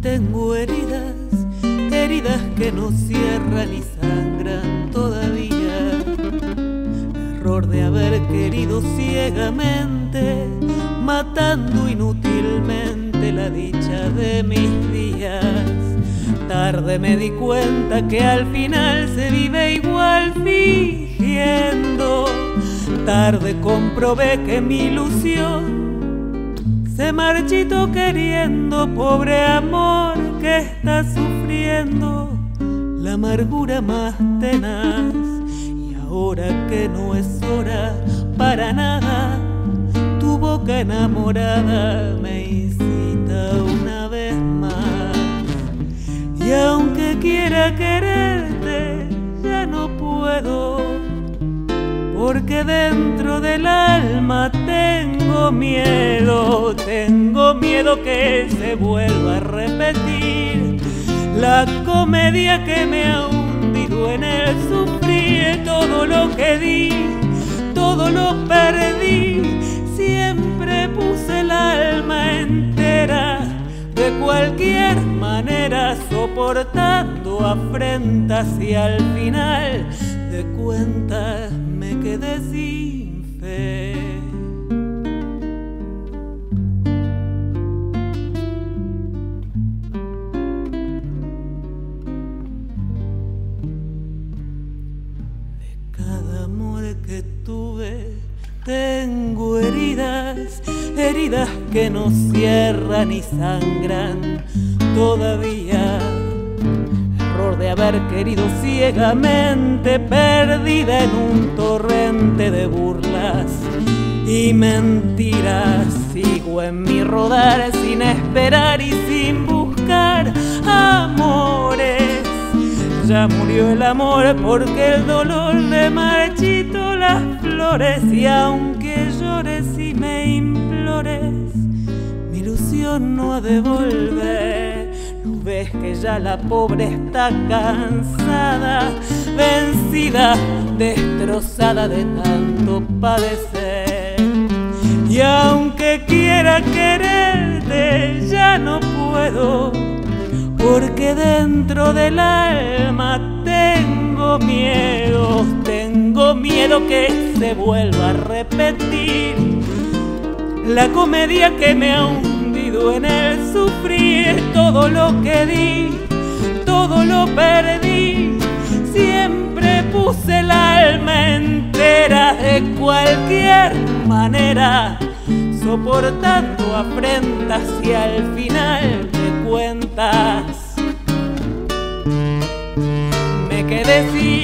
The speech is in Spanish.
tengo heridas, heridas que no cierran y sangran todavía. Error de haber querido ciegamente, matando inútilmente la dicha de mis días. Tarde me di cuenta que al final se vive igual fingiendo. Tarde comprobé que mi ilusión se marchito queriendo, pobre amor que está sufriendo la amargura más tenaz. Y ahora que no es hora para nada, tu boca enamorada me incita una vez más. Y aunque quiera quererte, ya no puedo porque dentro del alma tengo miedo, tengo miedo que se vuelva a repetir la comedia que me ha hundido en el sufrir. Todo lo que di, todo lo perdí, siempre puse el alma entera de cualquier manera soportando afrentas y al final de cuentas quedé sin fe. De cada amor que tuve tengo heridas, heridas que no cierran y sangran todavía de haber querido ciegamente, perdida en un de burlas y mentiras. Sigo en mi rodar sin esperar y sin buscar amores. Ya murió el amor porque el dolor le marchito las flores y aunque llores y me implores, mi ilusión no ha de volver ves que ya la pobre está cansada, vencida, destrozada de tanto padecer. Y aunque quiera quererte, ya no puedo, porque dentro del alma tengo miedo, tengo miedo que se vuelva a repetir la comedia que me en el sufrir todo lo que di, todo lo perdí. Siempre puse el alma entera de cualquier manera, soportando afrentas y al final de cuentas me quedé sin.